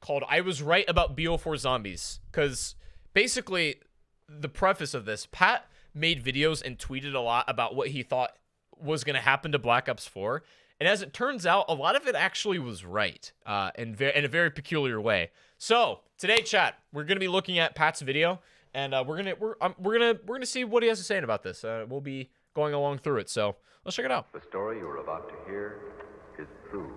called I Was Right About BO4 Zombies. Because basically, the preface of this, Pat made videos and tweeted a lot about what he thought was going to happen to Black Ops 4. And as it turns out, a lot of it actually was right uh, in, ve- in a very peculiar way. So today, chat, we're going to be looking at Pat's video, and uh, we're gonna we're um, we're gonna we're gonna see what he has to say about this. Uh, we'll be going along through it. So let's check it out. The story you are about to hear is true.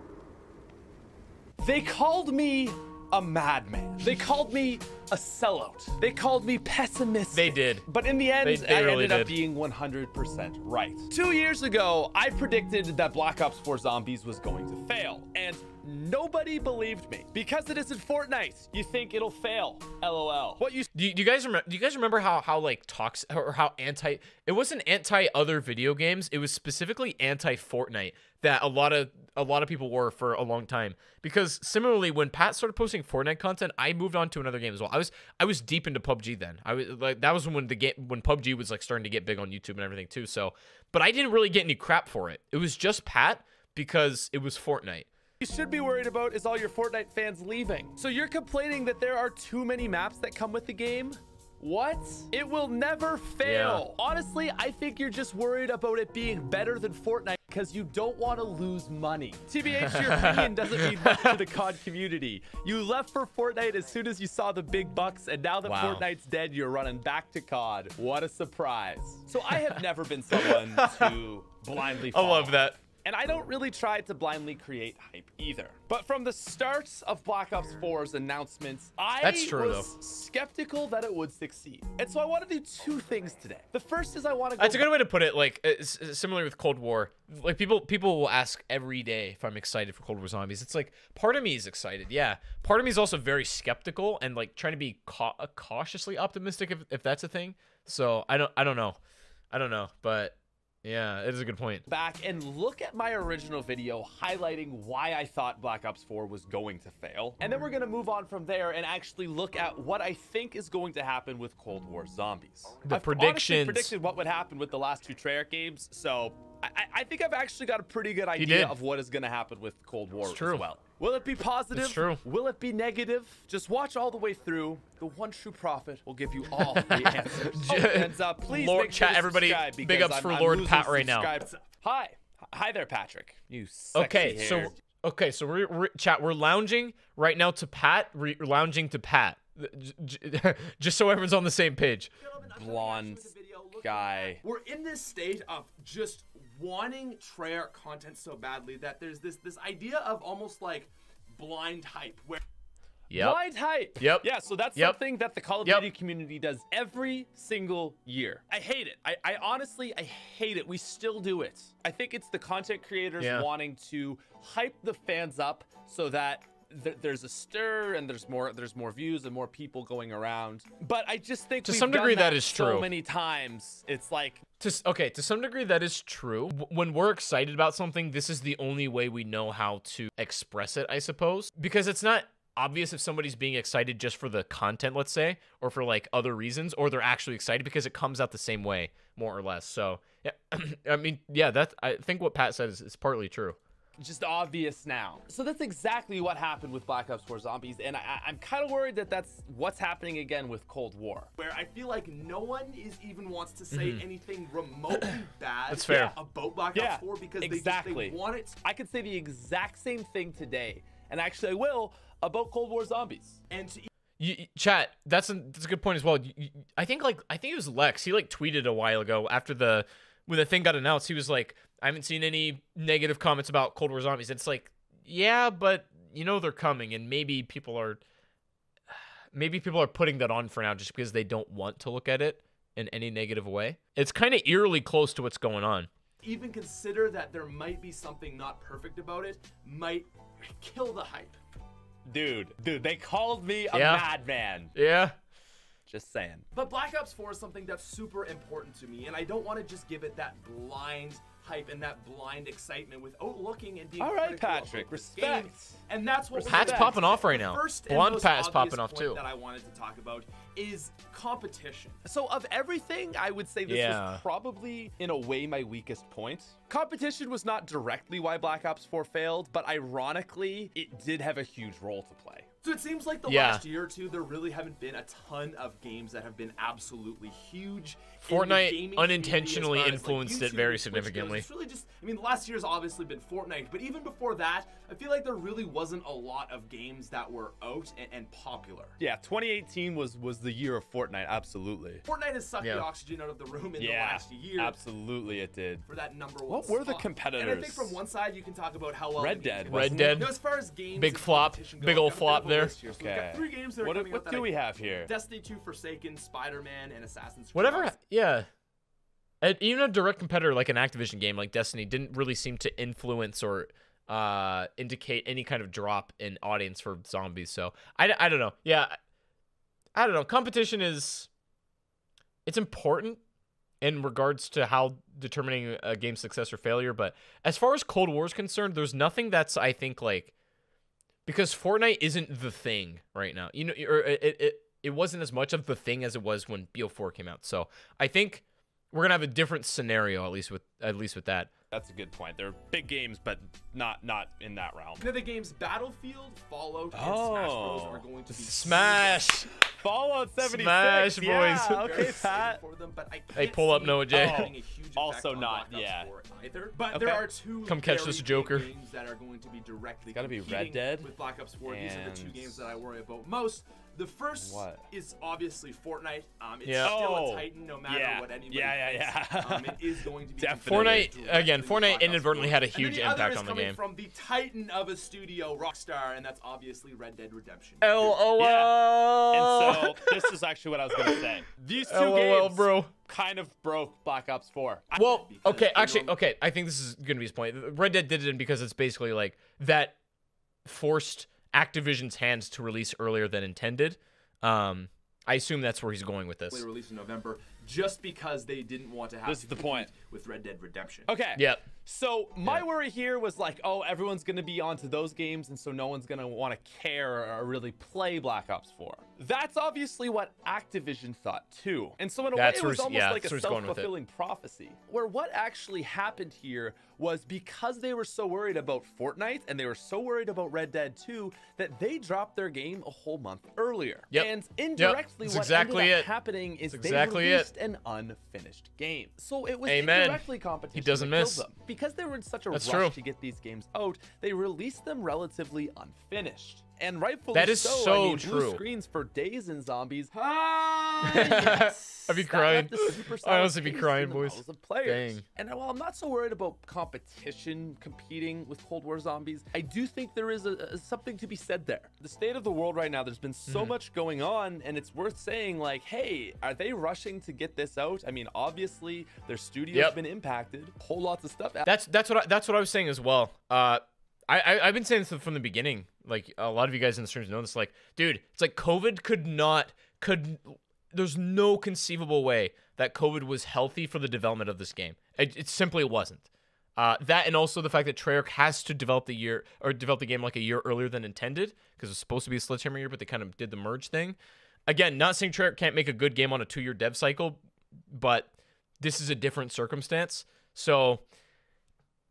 They called me a madman. They called me a sellout. They called me pessimistic. They did. But in the end, They- they I really ended up being 100% right. Two years ago, I predicted that Black Ops 4 Zombies was going to fail. And nobody believed me. Because it isn't Fortnite, you think it'll fail. LOL. What you Do you, do you guys remember? Do you guys remember how how like talks or how anti? It wasn't anti other video games. It was specifically anti Fortnite that a lot of a lot of people were for a long time. Because similarly, when Pat started posting Fortnite content, I moved on to another game as well. I was I was deep into PUBG then. I was like that was when the game when PUBG was like starting to get big on YouTube and everything too. So, but I didn't really get any crap for it. It was just Pat because it was Fortnite. You should be worried about is all your Fortnite fans leaving. So you're complaining that there are too many maps that come with the game? What? It will never fail. Honestly, I think you're just worried about it being better than Fortnite because you don't want to lose money. TBH, your opinion doesn't mean much to the COD community. You left for Fortnite as soon as you saw the big bucks, and now that Wow. Fortnite's dead, you're running back to COD. What a surprise. So I have never been someone to blindly I love that. And I don't really try to blindly create hype either. But from the start of Black Ops 4's announcements, I That's true, was skeptical that it would succeed. And so I want to do two things today. The first is I want to go That's a good way to put it. Like uh, s- similar with Cold War. Like people people will ask every day if I'm excited for Cold War Zombies. It's like part of me is excited, yeah. Part of me is also very skeptical and like trying to be cau- uh, cautiously optimistic if, if that's a thing. So I don't I don't know, I don't know, but yeah, it is a good point. back and look at my original video highlighting why I thought Black Ops 4 was going to fail. And then we're going to move on from there and actually look at what I think is going to happen with Cold War Zombies. The I've predictions. predicted what would happen with the last two Treyarch games, so I, I- think I've actually got a pretty good idea of what is going to happen with Cold War as well. Will it be positive? It's true. Will it be negative? Just watch all the way through. The one true prophet will give you all the answers. Oh, and uh, please Lord- make sure chat, everybody, big because ups I'm- for I'm Lord Pat right now. Hi. Hi there, Patrick. You sexy Okay, so okay, so we're, we're chat. We're lounging right now to Pat. We're lounging to Pat. J- j- Just so everyone's on the same page. blonde guy. We're in this state of just wanting Treyarch content so badly that there's this this idea of almost like blind hype where Yep. Blind hype. Yep. Yeah, so that's Yep. something that the Call of Yep. Duty community does every single year. I hate it. I, I honestly, I hate it. We still do it. I think it's the content creators Yeah. wanting to hype the fans up so that th- there's a stir and there's more there's more views and more people going around. But I just think To some degree, that that is so true. many times. It's like To okay, to some degree that is true. When we're excited about something, this is the only way we know how to express it, I suppose, because it's not obvious if somebody's being excited just for the content, let's say, or for like other reasons, or they're actually excited because it comes out the same way, more or less. So, yeah, I mean, yeah, that I think what Pat said is, is partly true. Just obvious now. So that's exactly what happened with Black Ops 4 Zombies, and I, I- I'm kind of worried that that's what's happening again with Cold War. where I feel like no one is even wants to say mm-hmm. anything remotely bad. That's fair. about Black Yeah, Ops 4 because they just they want it I could say the exact same thing today, and actually I will about Cold War Zombies. and to You, you- chat. That's a that's a good point as well. You, you- I think like I think it was Lex. He like tweeted a while ago after the when the thing got announced. He was like, I haven't seen any negative comments about Cold War Zombies. It's like, yeah, but you know they're coming, and maybe people are maybe people are putting that on for now just because they don't want to look at it in any negative way. It's kind of eerily close to what's going on. even consider that there might be something not perfect about it might kill the hype. Dude, dude, they called me a Yeah. madman. Yeah. Just saying. But Black Ops 4 is something that's super important to me, and I don't want to just give it that blind hype and that blind excitement without looking and being All right, Patrick, this game. respect. And that's what we're Pat's popping off right now. First and Blonde most Pat is popping off point too. That I wanted to talk about is competition. So of everything, I would say this Yeah. was probably in a way my weakest point. Competition was not directly why Black Ops 4 failed, but ironically, it did have a huge role to play. So it seems like the Yeah. last year or two, there really haven't been a ton of games that have been absolutely huge. In the Fortnite gaming unintentionally community as far like, influenced it very and Twitch goes. significantly. It's really just, I mean, the last year's obviously been Fortnite, but even before that, I feel like there really wasn't a lot of games that were out and, and popular. Yeah, 2018 was was the year of Fortnite, absolutely. Fortnite has sucked Yeah. the oxygen out of the room in the last year. absolutely it did. For that number one What were the competitors? And I think from one side you can talk about how well Red Dead. Red wasn't Dead. No, as far as games Big flop. competition Big old I've got a flop bit of a there. list here. So we've got Okay. three games that are What, coming what out that do I- we have here? Destiny 2, Forsaken, Spider-Man, and Assassin's Creed. Whatever. Yeah. And even a direct competitor like an Activision game like Destiny didn't really seem to influence or uh, indicate any kind of drop in audience for zombies. So I, I don't know. Yeah. I don't know. Competition is it's important in regards to how determining a game's success or failure. But as far as Cold War is concerned, there's nothing that's I think like because Fortnite isn't the thing right now. You know, or it it, it wasn't as much of the thing as it was when BO4 came out. So I think we're gonna have a different scenario at least with at least with that. That's a good point. They're big games, but not not in that realm. Now the games Battlefield, Fallout, and Smash Bros. Oh. are going to be Smash. Fallout 76. Smash, yeah, boys. Very Okay, Pat. for them, but I Hey, pull up Noah it J. Oh, having huge Also on not, Black Ops yeah. either. But Okay. there are two Come catch this Joker. games that are going to be directly gotta be Red competing Dead with Black Ops 4. These are the two games that I worry about most. The first What? is obviously Fortnite. Um, it's Yeah. still Oh, a Titan, no matter yeah. what anybody Yeah, yeah, yeah. um, it is going to be Definitely. Fortnite directly again. with Fortnite Black Ops inadvertently 4. had a And then huge the other impact is on the coming game. From the Titan of a studio, Rockstar, and that's obviously Red Dead Redemption. LOL. And so this is actually what I was gonna say. These two LOL, games, bro. kind of broke Black Ops 4. Well, okay, actually, okay. I think this is gonna be his point. Red Dead did it because it's basically like that forced Activision's hands to release earlier than intended. Um, I assume that's where he's going with this. released in November, just because they didn't want to have This to is the compete point. With Red Dead Redemption. Okay. Yep. So my Yeah. worry here was like, oh, everyone's gonna be onto those games, and so no one's gonna want to care or really play Black Ops 4. That's obviously what Activision thought too. And so in a That's way, it was almost yeah, like a where he's going with it. self-fulfilling prophecy. Where what actually happened here was because they were so worried about Fortnite and they were so worried about Red Dead 2 that they dropped their game a whole month earlier. Yep. And indirectly, That's what exactly ended up it. happening is That's they exactly it. released an unfinished game. So it was Amen. Indirectly competition. doesn't that killed miss. them. Because they were in such a That's rush true. to get these games out, they released them relatively unfinished. And rightfully That is so. so I mean, true. Blue screens for days in zombies. Ah, yes. I'd be crying. left a super I honestly be crying, boys. Of players. Dang. And while I'm not so worried about competition competing with Cold War zombies, I do think there is a, a- something to be said there. The state of the world right now, there's been so Mm-hmm. much going on, and it's worth saying, like, hey, are they rushing to get this out? I mean, obviously, their studio's Yep. been impacted. Whole lots of stuff. That's that's what I, that's what I was saying as well. Uh, I, I I've been saying this from the beginning. Like a lot of you guys in the streams know this. Like, dude, it's like COVID could not could. There's no conceivable way that COVID was healthy for the development of this game. It, it simply wasn't. Uh, that and also the fact that Treyarch has to develop the year or develop the game like a year earlier than intended because it's supposed to be a Sledgehammer year, but they kind of did the merge thing. Again, not saying Treyarch can't make a good game on a two-year dev cycle, but this is a different circumstance. So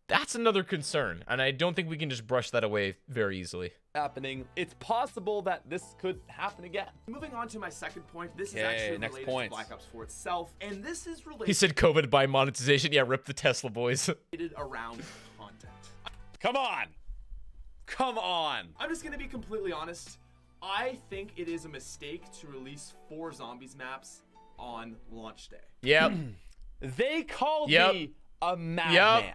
that's another concern, and I don't think we can just brush that away very easily. happening. It's possible that this could happen again. Moving on to my second point. This is Okay, actually next related point. to Black Ops 4 itself, and this is related He said COVID by monetization. Yeah, rip the Tesla boys. around content. Come on. Come on. I'm just gonna be completely honest. I think it is a mistake to release four zombies maps on launch day. yep. They called Yep. me a madman.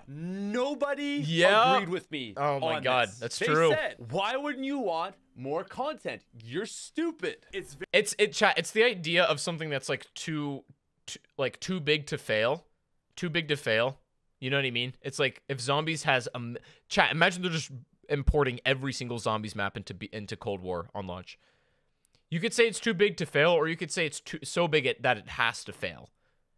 Nobody Yep. agreed with me. Oh my on God, this. that's They true. Said, Why wouldn't you want more content? You're stupid. It's ve- It's it chat. It's the idea of something that's like too, too, like too big to fail, too big to fail. You know what I mean? It's like if zombies has a m- chat. Imagine they're just importing every single zombies map into be, into Cold War on launch. You could say it's too big to fail, or you could say it's too so big it, that it has to fail.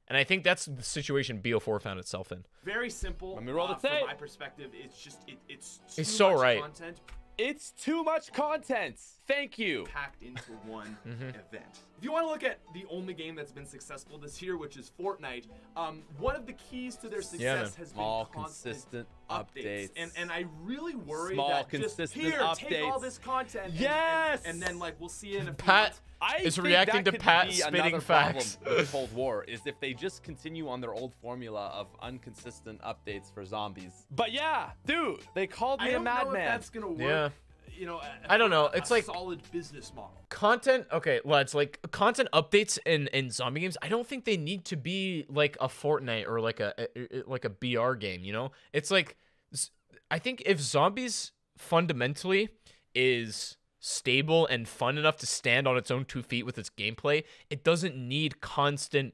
And I think that's the situation BO4 found itself in. Very simple. Let me roll the uh, From my perspective, it's just it, it's too He's so much right. content It's too much content. Thank you. packed into one Mm-hmm. event. If you want to look at the only game that's been successful this year, which is Fortnite, um, one of the keys to their success Yeah, has been constant consistent updates. updates. And and I really worry Small, that just consistent here, take all this content. and- and- Yes! And, then like we'll see you in a few Pat months. I is reacting to Pat spitting facts. problem with Cold War is if they just continue on their old formula of inconsistent updates for zombies. But yeah, dude, they called me a don't know if madman. that's gonna work. Yeah. You know, I don't know. It's a like- solid business model. content okay lads like content updates in in zombie games i don't think they need to be like a fortnite or like a, a- a- like a br game you know it's like I think if zombies fundamentally is stable and fun enough to stand on its own two feet with its gameplay it doesn't need constant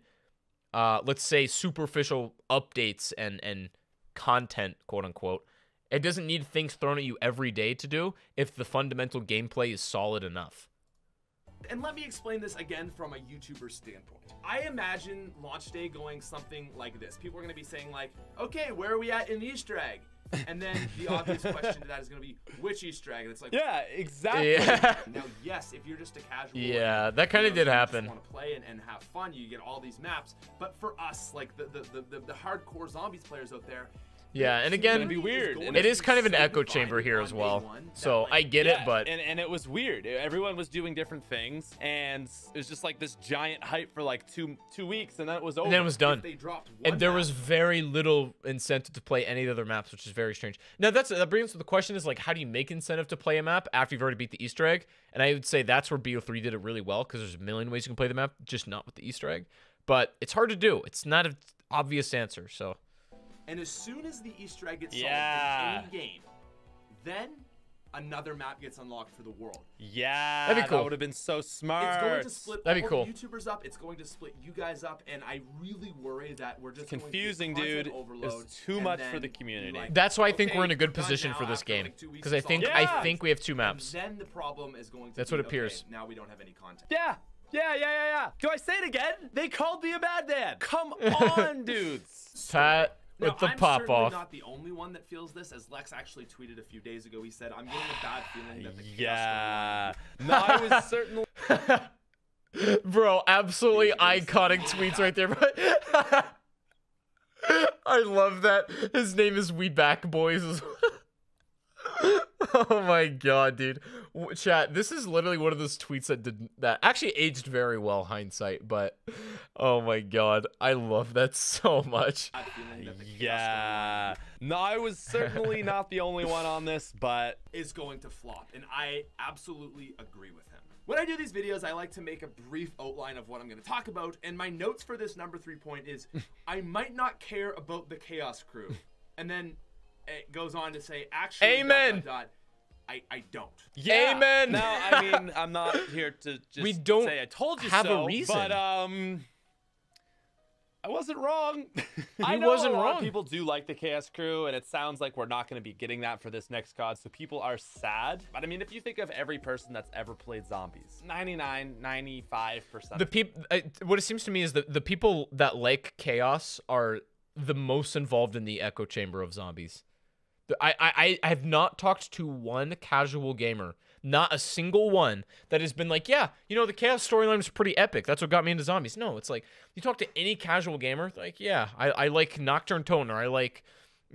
uh let's say superficial updates and and content quote unquote it doesn't need things thrown at you every day to do if the fundamental gameplay is solid enough And let me explain this again from a YouTuber standpoint. I imagine launch day going something like this. People are going to be saying like, "Okay, where are we at in the Easter egg?" And then the obvious question to that is going to be, "Which Easter egg?" And it's like, yeah, exactly. Yeah. Now, yes, if you're just a casual, Yeah, and, that kinda you know, did you happen. Want to play and, and have fun? You get all these maps. But for us, like the the, the, the, the hardcore zombies players out there, Yeah, and again, be weird, it is kind of an echo chamber here as well. So like, I get it, but and, and it was weird. Everyone was doing different things, and it was just like this giant hype for like two two weeks, and then it was over. and then it was done. they dropped one And there map, was very little incentive to play any of the other maps, which is very strange. Now that's that brings us to the question is like, how do you make incentive to play a map after you've already beat the Easter egg? And I would say that's where BO3 did it really well because there's a million ways you can play the map, just not with the Easter egg. But it's hard to do. It's not an obvious answer. So And as soon as the Easter egg gets Yeah. solved in any game, then another map gets unlocked for the world. yeah, That'd be cool. That would have been so smart. It's going to split That'd be all cool. the YouTubers up. It's going to split you guys up, and I really worry that we're just confusing, going to dude. content It's too much for the community. like, that's why I think okay, we're in a good position for this game like, two weeks because of I think solid I think we have two And maps. then the problem is going to That's be, what it okay, appears. now we don't have any content. Yeah, yeah, yeah, yeah, yeah. Do I say it again? They called me a madman. Come on, dudes. Pat Now, with the I'm pop certainly off. not the only one that feels this, as Lex actually tweeted a few days ago. He said, "I'm getting a bad feeling that the Yeah. No, I was certainly. Bro, absolutely iconic tweets right there. But I love that. His name is We Back Boys. As well. oh my god, dude. Chat, this is literally one of those tweets that did that actually aged very well hindsight, but oh my god, I love that so much. bad feeling that the chaos Yeah. No, I was certainly not the only one on this, but is going to flop, and I absolutely agree with him. When I do these videos, I like to make a brief outline of what I'm going to talk about, and my notes for this number three point is I might not care about the Chaos Crew, and then it goes on to say, actually, dot, Amen. dot, dot, I, I don't. yeah. Amen. Now, I mean, I'm not here to just We don't say I told you have a reason. but um, I wasn't wrong. I know wasn't a lot of wrong. people do like the Chaos Crew, and it sounds like we're not going to be getting that for this next COD, so people are sad. But I mean, if you think of every person that's ever played zombies, 99, 95%. The people what it seems to me is that the people that like chaos are the most involved in the echo chamber of zombies. I, I, I have not talked to one casual gamer, not a single one, that has been like, yeah, you know, the chaos storyline was pretty epic. That's what got me into zombies. No, it's like you talk to any casual gamer, like, yeah, I, I like Nuketown or I like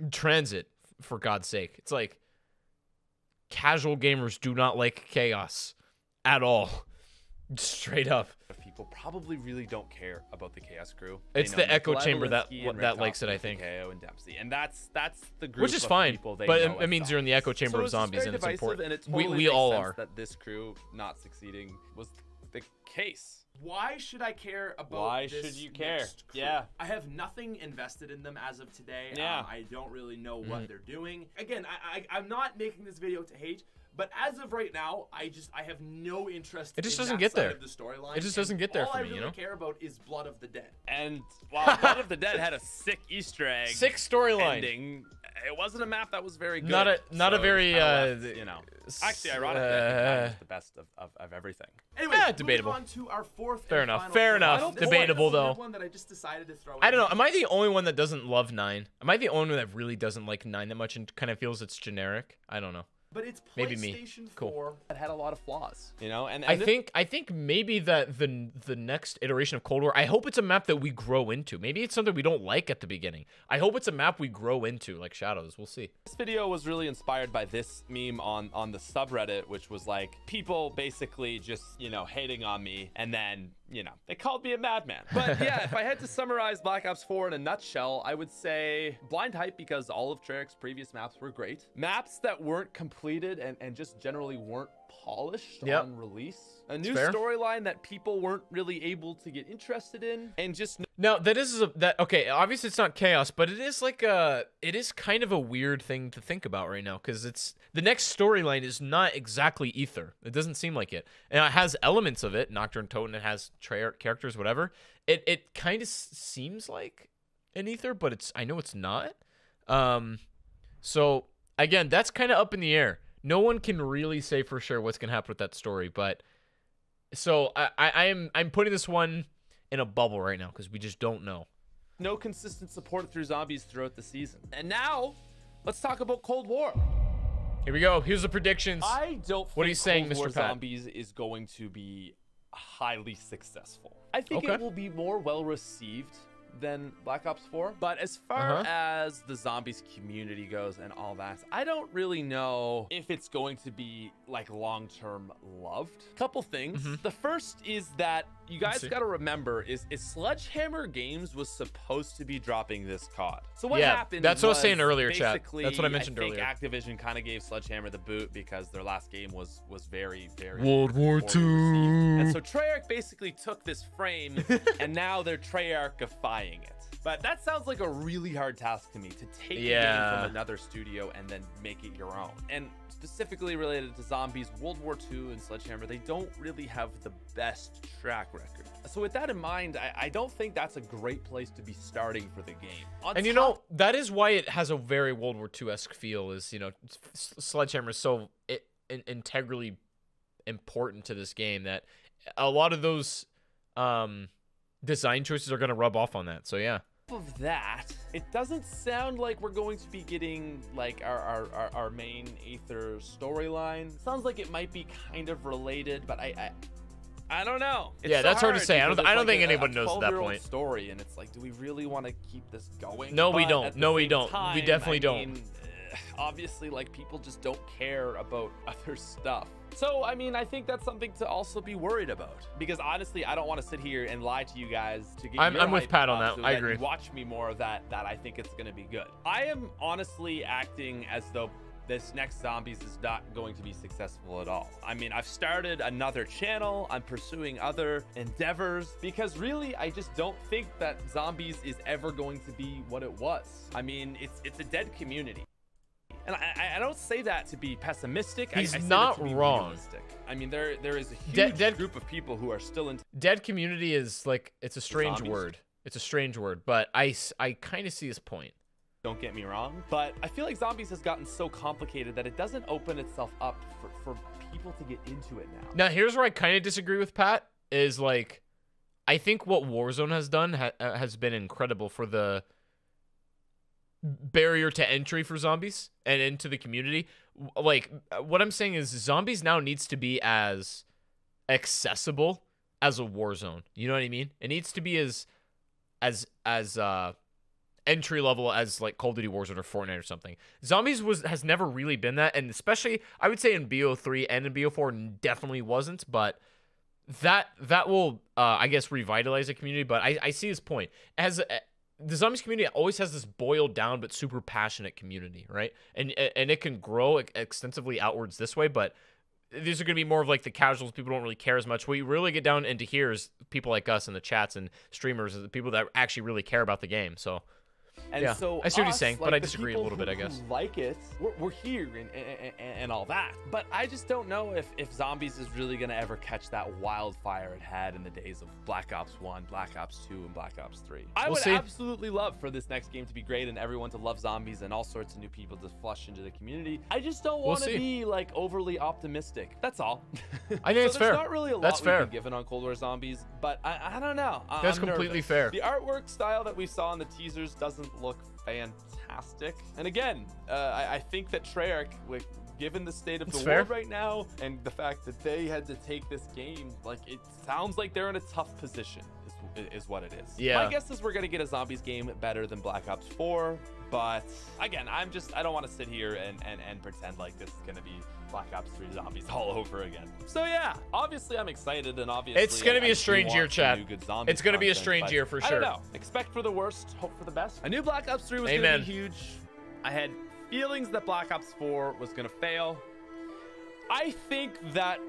Tranzit, for God's sake. It's like casual gamers do not like chaos at all. Straight up. People probably really don't care about the Chaos Crew. It's the echo chamber that- Lewinsky that likes it, I think. KO and Dempsey, and that's that's the group Which is of fine, people they but know it, it as means you're in the echo chamber So of zombies, and it's important. And it we totally we makes all sense are. That this crew not succeeding was the case. Why should I care about Why this should you care? Yeah. I have nothing invested in them as of today. Yeah. Um, I don't really know Mm-hmm. what they're doing. Again, I, I, I'm not making this video to hate, but as of right now, I just I have no interest. It just in doesn't that get there. The storyline. It just and doesn't get there all for I me, you really know? care about is Blood of the Dead. And while Blood of the Dead had a sick Easter egg Sick storyline. ending, it wasn't a map that was very good. Not a- not a so it very, uh, left, you know. Actually, ironically, I think that uh, the best of, of, of everything. Anyway, Yeah, moving debatable. on to our fourth. Fair enough, final fair enough, debatable, This though. One that I just decided to throw. I don't know. Am I the only one that doesn't love nine? Am I the only one that really doesn't like nine that much and kind of feels it's generic? I don't know. But it's Maybe me. PlayStation Cool. 4. It had a lot of flaws, you know. And, I and this- think I think maybe that the the next iteration of Cold War. I hope it's a map that we grow into. Maybe it's something we don't like at the beginning. I hope it's a map we grow into, like Shadows. We'll see. this video was really inspired by this meme on on the subreddit, which was like people basically just you know hating on me, and then you know they called me a madman. But yeah, if I had to summarize Black Ops 4 in a nutshell, I would say blind hype because all of Treyarch's previous maps were great. Maps that weren't completed and and just generally weren't polished Yep. on release. A new storyline that people weren't really able to get interested in, and just Now that is a, that okay. Obviously, it's not chaos, but it is like a it is kind of a weird thing to think about right now because it's the next storyline is not exactly Aether. It doesn't seem like it, and it has elements of it. Nocturne Totem, it has Treyarch characters, whatever. It it kind of seems like an Aether, but it's I know it's not. Um, so again, that's kind of up in the air. No one can really say for sure what's gonna happen with that story, but so I I I am I'm putting this one in a bubble right now because we just don't know. no consistent support through zombies throughout the season. And now, let's talk about Cold War. Here we go. Here's the predictions. I don't think What are you saying, Cold War Mr. Pat? Zombies is going to be highly successful. I think Okay. it will be more well received than Black Ops 4. But as far Uh-huh. as the zombies community goes and all that, I don't really know if it's going to be like long-term loved. Couple things. Mhm. The first is that you guys got to remember is, is Sledgehammer Games was supposed to be dropping this COD. So what Yeah, happened? that's what I was saying earlier, chat. That's what I mentioned think earlier. Activision kind of gave Sledgehammer the boot because their last game was was very very World War II. And so Treyarch basically took this frame and now they're Treyarchifying it. But that sounds like a really hard task to me to take a game from another studio and then make it your own. And specifically related to zombies, World War II and Sledgehammer, they don't really have the best track record. So with that in mind, I, I don't think that's a great place to be starting for the game. On And you know that is why it has a very World War II esque feel. Is you know Sledgehammer is so it, in, integrally important to this game that a lot of those um, design choices are going to rub off on that. So yeah. of that, it doesn't sound like we're going to be getting like our our, our, our main Aether storyline. Sounds like it might be kind of related, but I I, don't know. It's Yeah, so that's hard to say. I don't- I don't like think a- anyone a knows at that point. Story, and it's like, do we really want to keep this going? No, we don't. No, we don't. We definitely I don't. mean, eh, obviously, like people just don't care about other stuff. So, I mean, I think that's something to also be worried about. Because honestly, I don't want to sit here and lie to you guys to get I'm- I'm with Pat on that. so I that agree. watch me more of that that I think it's going to be good. I am honestly acting as though this next zombies is not going to be successful at all. I mean, I've started another channel, I'm pursuing other endeavors because really I just don't think that zombies is ever going to be what it was. I mean, it's it's a dead community. And I, I- I don't say that to be pessimistic. I- He's I, say not wrong. realistic. I mean, there there is a huge Dead- dead- group of people who are still in. Dead community is like it's a strange word. It's a strange word, but I I kind of see his point. Don't get me wrong but i feel like zombies has gotten so complicated that it doesn't open itself up for, for people to get into it now Now, here's where I kind of disagree with Pat. Is like, I think what Warzone has done ha- uh, has been incredible for the barrier to entry for zombies and into the community. Like, uh, what I'm saying is, zombies now needs to be as accessible as a Warzone. You know what I mean? It needs to be as as as uh entry level as like Call of Duty Warzone or Fortnite or something. Zombies was has never really been that, and especially I would say in BO3 and in BO4 definitely wasn't, but that that will uh, I guess revitalize the community. But I, I see his point. As uh, the zombies community always has this boiled down but super passionate community, right? And and it can grow extensively outwards this way, but these are going to be more of like the casuals. People don't really care as much. What you really get down into here is people like us in the chats and streamers, the people that actually really care about the game. So And Yeah, so I see what he's saying, but I disagree a little bit, I who- who guess. Like it, we're, we're here and, and, and, all that. But I just don't know if if zombies is really gonna ever catch that wildfire it had in the days of Black Ops One, Black Ops Two, and Black Ops Three. I We'll would see. absolutely love for this next game to be great and everyone to love zombies and all sorts of new people to flush into the community. I just don't want to see. be like overly optimistic. That's all. I think so it's there's fair. not really a lot That's we fair. given on Cold War Zombies, but I, I don't know. I, That's I'm completely nervous. fair. The artwork style that we saw in the teasers doesn't look fantastic. And again, uh, I, I think that Treyarch, like, given the state of It's the fair. world right now and the fact that they had to take this game, like, it sounds like they're in a tough position. Is, is what it is. Yeah. My guess is we're gonna get a zombies game better than Black Ops 4, but again, I'm just I don't want to sit here and, and and pretend like this is gonna be Black Ops 3 zombies all over again. So yeah, obviously I'm excited and obviously It's gonna be I a strange year, some Chad. new good zombies It's gonna be a strange year for sure. I sure. don't know. Expect for the worst, hope for the best. I knew Black Ops 3 was Amen. gonna be huge. I had feelings that Black Ops 4 was gonna fail. I think that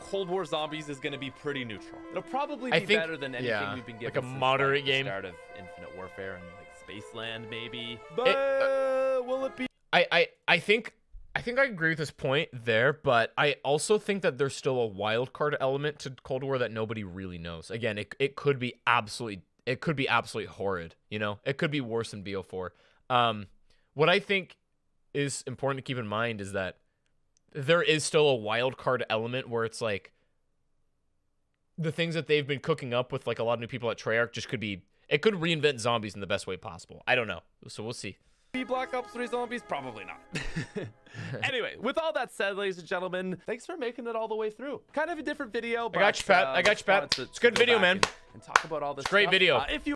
Cold War Zombies is going to be pretty neutral. It'll probably be I think- better than anything yeah, we've been given. like a since, moderate the game. Start of Infinite Warfare and like Spaceland, maybe. But uh, will it be? I, I I think I think I agree with this point there, but I also think that there's still a wild card element to Cold War that nobody really knows. Again, it it could be absolutely it could be absolutely horrid, you know? It could be worse than BO4. Um what I think is important to keep in mind is that there is still a wild card element where it's like the things that they've been cooking up with like a lot of new people at Treyarch just could be it could reinvent zombies in the best way possible. I don't know. So we'll see. Be Black Ops 3 zombies? Probably not. anyway, with all that said, ladies and gentlemen, thanks for making it all the way through. Kind of a different video, but I got you, Pat. uh, I got you, Pat. It's a good go video, man. And, and talk about all this. It's great stuff. video. Uh, if you